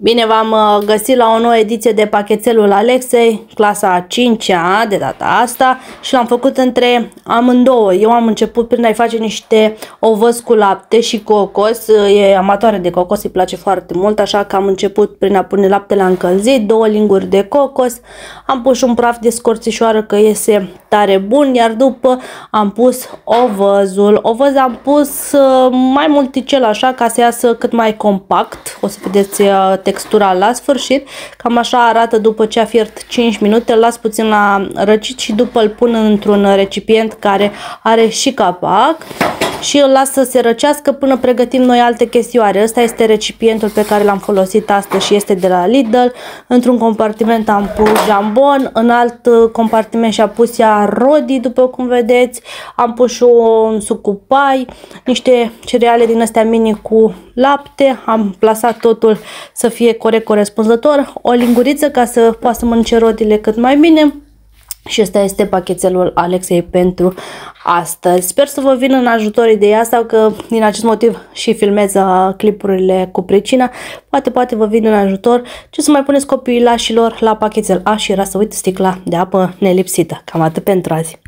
Bine, v-am uh, găsit la o nouă ediție de pachetelul Alexei, clasa a 5-a de data asta și l-am făcut între amândouă. Eu am început prin a-i face niște ovăz cu lapte și cocos, e amatoare de cocos, îi place foarte mult, așa că am început prin a pune laptele încălzit, două linguri de cocos, am pus un praf de scorțișoară că iese tare bun, iar după am pus ovăzul. Ovăz am pus uh, mai multicel așa ca să iasă cât mai compact, o să vedeți uh, textura la sfârșit. Cam așa arată după ce a fiert 5 minute, îl las puțin la răcit și după îl pun într-un recipient care are și capac și îl las să se răcească până pregătim noi alte chestioare. Ăsta este recipientul pe care l-am folosit astăzi și este de la Lidl. Într-un compartiment am pus jambon, în alt compartiment și-a pus ea rodi, după cum vedeți. Am pus și un suc cu pai, niște cereale din astea mini cu lapte. Am plasat totul să fie corect corespunzător. O linguriță ca să poată să mănânce rodile cât mai bine și ăsta este pachetelul Alexei pentru astăzi. Sper să vă vin în ajutor ideea asta, că din acest motiv și filmez uh, clipurile cu pricina. Poate, poate vă vin în ajutor. Ce să mai puneți copiii lașilor la pachetel? A, și era să uit sticla de apă nelipsită. Cam atât pentru azi.